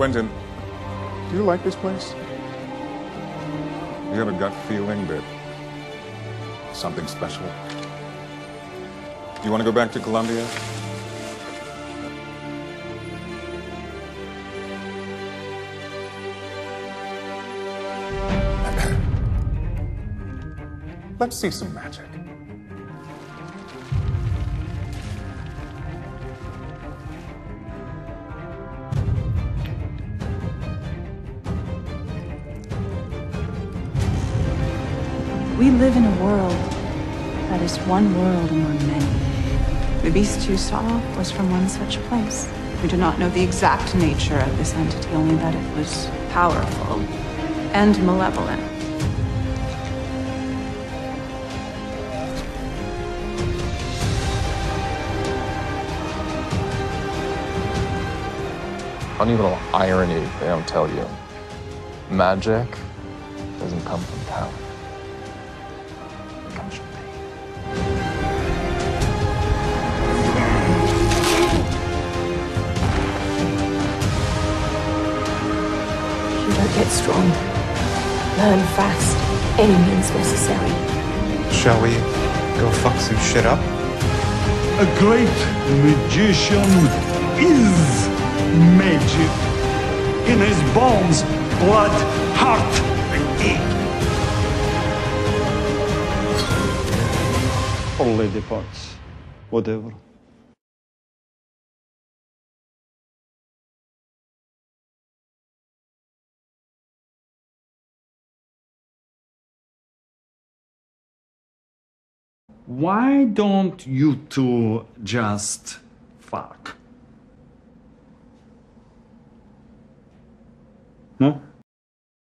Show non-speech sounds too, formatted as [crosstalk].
Quentin, do you like this place? You have a gut feeling that something special? Do you want to go back to Columbia? [clears throat] Let's see some magic. We live in a world that is one world among many. The beast you saw was from one such place. We do not know the exact nature of this entity, only that it was powerful and malevolent. Little irony they don't tell you. Magic doesn't come from power. Hero, get strong. Learn fast. Any means necessary. Shall we go fuck some shit up? A great magician is magic. In his bones, blood, heart, and ink. Or the parts, whatever. Why don't you two just fuck?